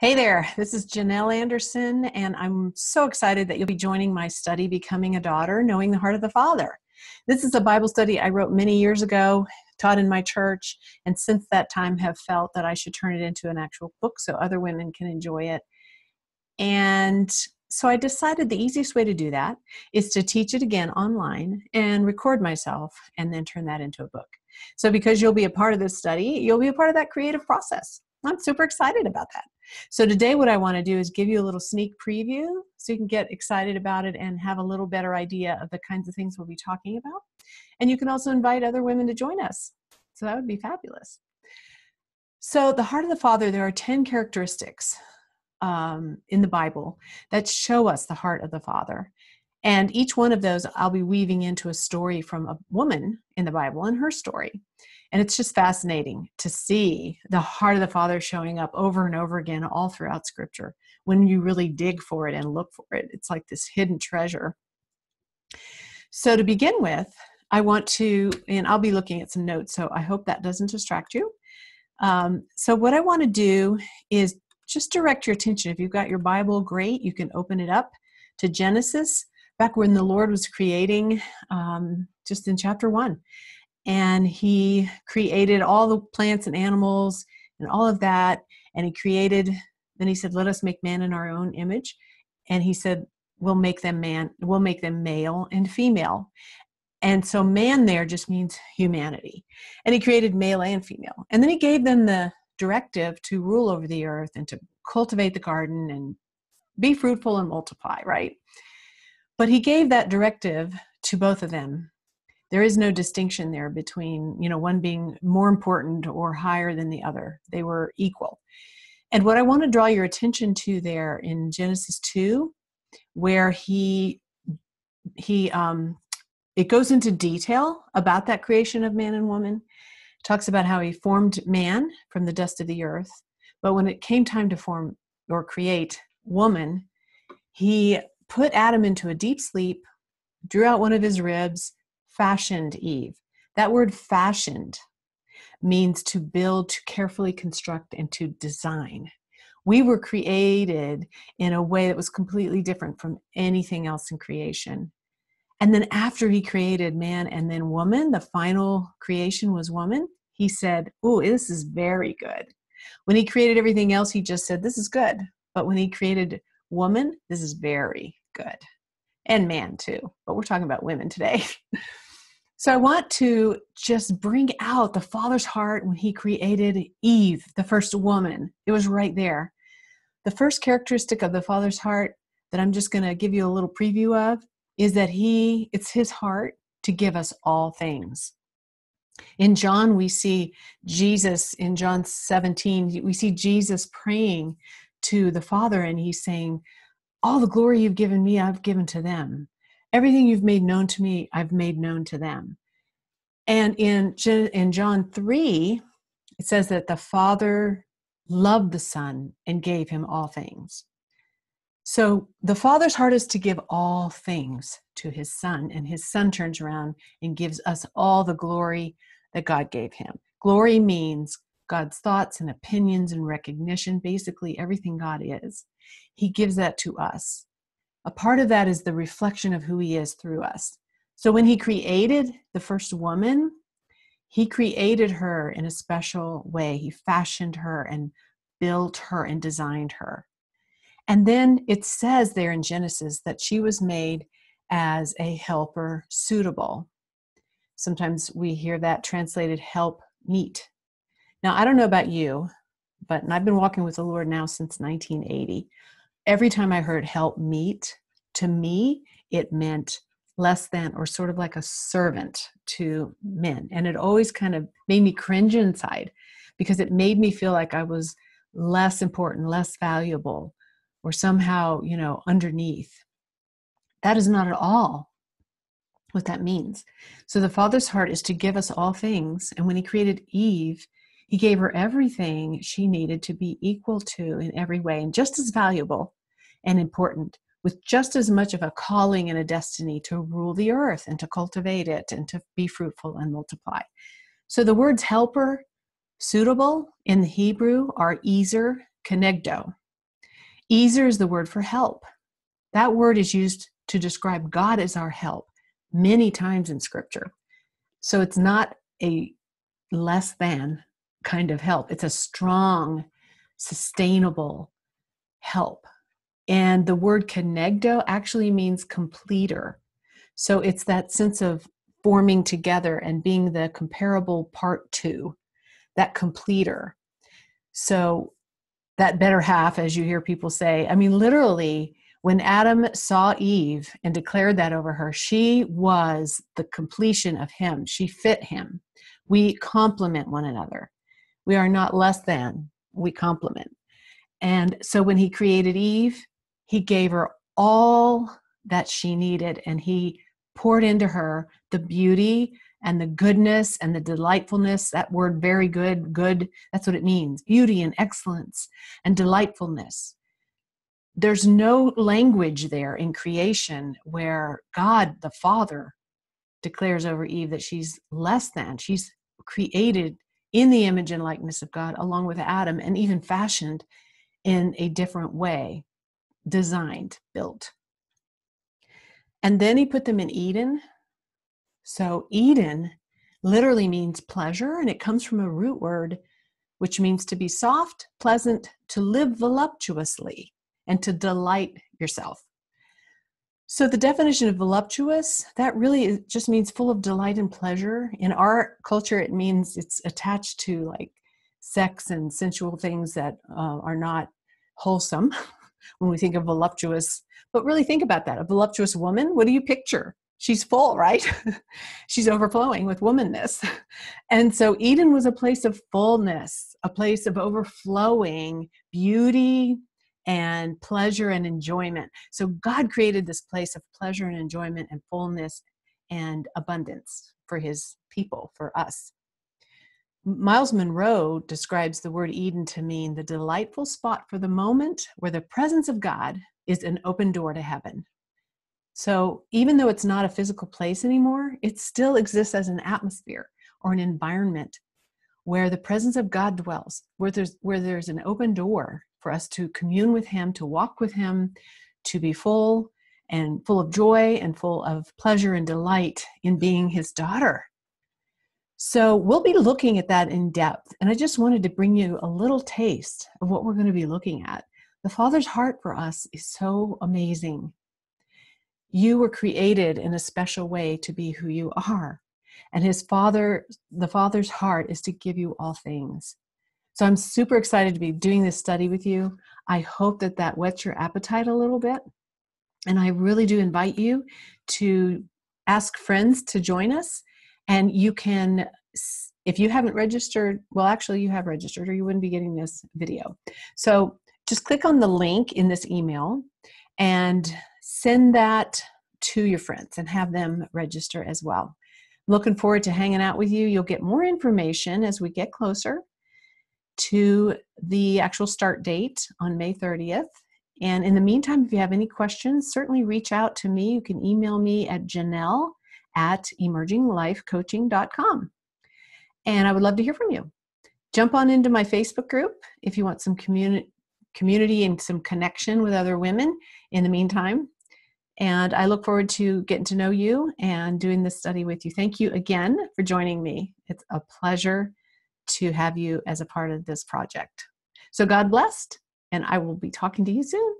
Hey there, this is Janelle Anderson, and I'm so excited that you'll be joining my study, Becoming a Daughter Knowing the Heart of the Father. This is a Bible study I wrote many years ago, taught in my church, and since that time have felt that I should turn it into an actual book so other women can enjoy it. And so I decided the easiest way to do that is to teach it again online and record myself and then turn that into a book. So, because you'll be a part of this study, you'll be a part of that creative process. I'm super excited about that. So, today, what I want to do is give you a little sneak preview so you can get excited about it and have a little better idea of the kinds of things we'll be talking about. And you can also invite other women to join us. So, that would be fabulous. So, the heart of the Father, there are 10 characteristics um, in the Bible that show us the heart of the Father. And each one of those I'll be weaving into a story from a woman in the Bible and her story. And it's just fascinating to see the heart of the Father showing up over and over again all throughout Scripture. When you really dig for it and look for it, it's like this hidden treasure. So, to begin with, I want to, and I'll be looking at some notes, so I hope that doesn't distract you. Um, so, what I want to do is just direct your attention. If you've got your Bible, great, you can open it up to Genesis, back when the Lord was creating, um, just in chapter one. And he created all the plants and animals and all of that and he created then he said let us make man in our own image. And he said we'll make them man we'll make them male and female. And so man there just means humanity. And he created male and female. And then he gave them the directive to rule over the earth and to cultivate the garden and be fruitful and multiply right but he gave that directive to both of them. There is no distinction there between you know one being more important or higher than the other. They were equal. And what i want to draw your attention to there in genesis 2 where he he um it goes into detail about that creation of man and woman. It talks about how he formed man from the dust of the earth. But when it came time to form or create woman he put adam into a deep sleep drew out one of his ribs fashioned Eve. That word fashioned means to build, to carefully construct, and to design. We were created in a way that was completely different from anything else in creation. And then after he created man and then woman, the final creation was woman, he said, Oh, this is very good. When he created everything else, he just said, This is good. But when he created woman, this is very good. And man too. But we're talking about women today. So I want to just bring out the Father's heart when He created Eve, the first woman. It was right there. The first characteristic of the Father's heart that I'm just going to give you a little preview of is that He, it's His heart to give us all things. In John, we see Jesus, in John 17, we see Jesus praying to the Father, and He's saying, All the glory you've given me, I've given to them. Everything you've made known to me i've made known to them. And in in john 3 it says that the father loved the son and gave him all things. So the father's heart is to give all things to his son and his son turns around and gives us all the glory that god gave him. Glory means god's thoughts and opinions and recognition basically everything god is he gives that to us a part of that is the reflection of who he is through us. So when he created the first woman, he created her in a special way. He fashioned her and built her and designed her. And then it says there in Genesis that she was made as a helper suitable. Sometimes we hear that translated help meet. Now, I don't know about you, but I've been walking with the Lord now since 1980 every time I heard help meet, to me, it meant less than or sort of like a servant to men. And it always kind of made me cringe inside because it made me feel like I was less important, less valuable, or somehow, you know, underneath. That is not at all what that means. So the Father's heart is to give us all things. And when He created Eve, He gave her everything she needed to be equal to in every way and just as valuable and important, with just as much of a calling and a destiny to rule the earth and to cultivate it and to be fruitful and multiply. So the words helper, suitable in the Hebrew are ezer, kenegdo. Ezer is the word for help. That word is used to describe God as our help many times in scripture. So it's not a less than kind of help, it's a strong, sustainable help. And the word kenegdo actually means completer. So it's that sense of forming together and being the comparable part to, that completer. So that better half, as you hear people say, I mean, literally, when Adam saw Eve and declared that over her, she was the completion of him. She fit him. We complement one another. We are not less than, we complement. And so when he created Eve, he gave her all that she needed and he poured into her the beauty and the goodness and the delightfulness. That word very good good that's what it means. Beauty and excellence and delightfulness. There's no language there in creation where god the father declares over eve that she's less than. She's created in the image and likeness of god along with adam and even fashioned in a different way designed built and then he put them in eden so, Eden literally means pleasure, and it comes from a root word which means to be soft, pleasant, to live voluptuously, and to delight yourself. So, the definition of voluptuous, that really just means full of delight and pleasure. In our culture, it means it's attached to like sex and sensual things that uh, are not wholesome when we think of voluptuous. But really think about that. A voluptuous woman, what do you picture? she's full, right? she's overflowing with womanness. And so Eden was a place of fullness, a place of overflowing beauty and pleasure and enjoyment. So God created this place of pleasure and enjoyment and fullness and abundance for his people, for us. Myles Munroe describes the word Eden to mean the delightful spot for the moment where the presence of God is an open door to heaven so even though it's not a physical place anymore, it still exists as an atmosphere or an environment where the presence of God dwells, where there's where there's an open door for us to commune with him, to walk with him, to be full and full of joy and full of pleasure and delight in being his daughter. So we'll be looking at that in depth. And I just wanted to bring you a little taste of what we're going to be looking at. The Father's heart for us is so amazing you were created in a special way to be who you are and his father the father's heart is to give you all things so i'm super excited to be doing this study with you. I hope that that whets your appetite a little bit. And i really do invite you to ask friends to join us. And you can if you haven't registered well actually you have registered or you wouldn't be getting this video. So just click on the link in this email and send that to your friends and have them register as well. Looking forward to hanging out with you. You'll get more information as we get closer to the actual start date on May 30th. And in the meantime, if you have any questions, certainly reach out to me. You can email me at Janelle at emerginglifecoaching.com. And I would love to hear from you. Jump on into my Facebook group if you want some community community and some connection with other women in the meantime. And I look forward to getting to know you and doing this study with you. Thank you again for joining me. It's a pleasure to have you as a part of this project. So, God bless, and I will be talking to you soon.